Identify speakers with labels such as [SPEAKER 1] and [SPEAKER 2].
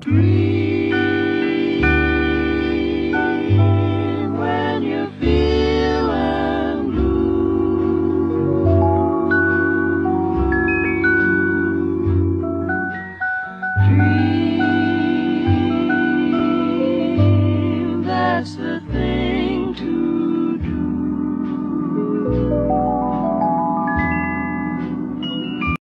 [SPEAKER 1] Dream.